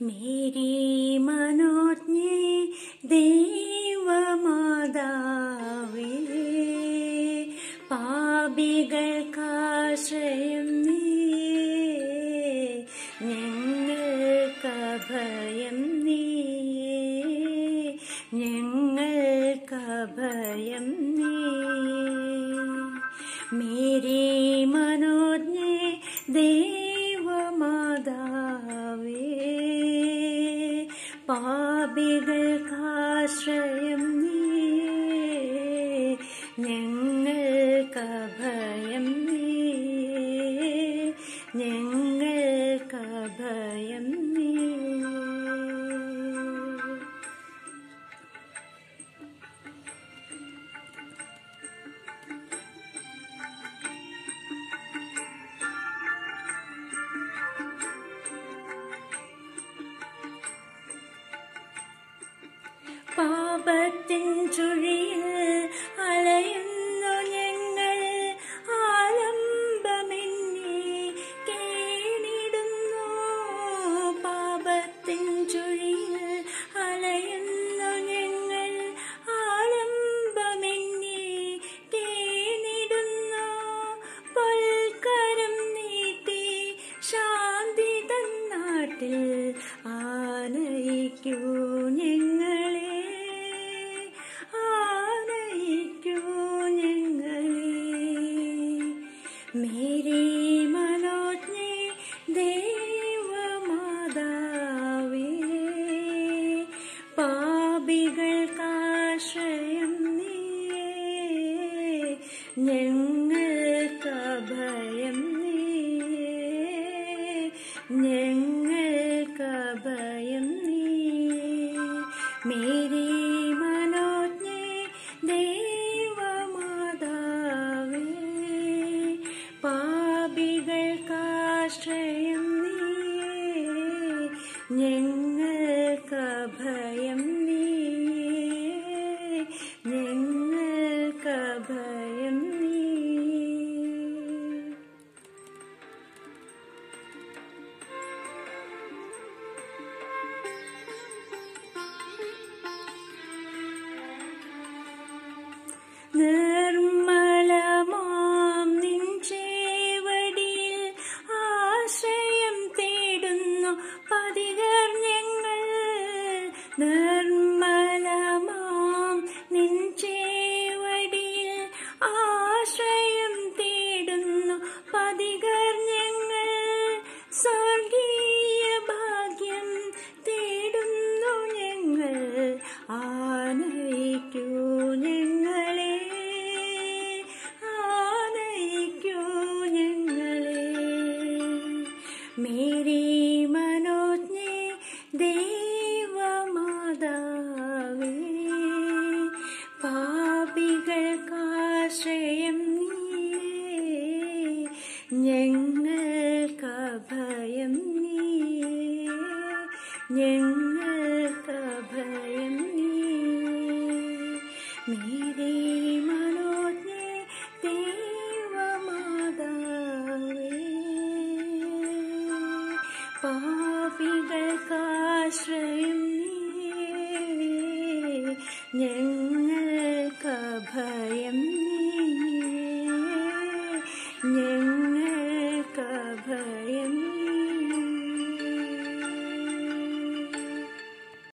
Mary മനോജ്ഞേ ദൈവമാതാവേ പാപികൾക്കാശ്രയം നീ ഞങ്ങൾക്കഭയം നീ ഞങ്ങൾക്കഭയം നീ. മേരി മനോജ്ഞേ ദൈവമാതാവേ പാപികൾക്കാശ്രയം നീ ഞങ്ങൾക്കഭയം നീ ഞങ്ങൾക്കഭയം നീ. പാപത്തിൻ ചുഴിയിൽ അലയുന്നു ഞങ്ങൾ. ആലംബമെന്നെ കേണിടുന്നു. പാപത്തിൻ ചുഴിയിൽ അലയുന്നു ഞങ്ങൾ. ആലംബമെന്നെ കേണിടുന്നു. പൊൽക്കരം നീട്ടി ശാന്തി തന്നാട്ടിൽ ആനയിക്കൂ ഞങ്ങളെ പാപികൾക്കാശ്രയം നീയേ ഞങ്ങൾക്കഭയം നീയേ ഞങ്ങൾക്കഭയം നീയേ മേരി മനോജ്ഞേ ദേവമാതാവേ പാപികൾക്കാശ്രയം നീയേ ഞങ്ങൾക്കഭയം na ഞങ്ങൾക്ക് അഭയം നീ ഞങ്ങൾക്ക് അഭയം നീ മേരേ മനോജ്ഞേ ദേവമാതാവേ പാപികൾക്കാശ്രയം നീ ഞങ്ങൾ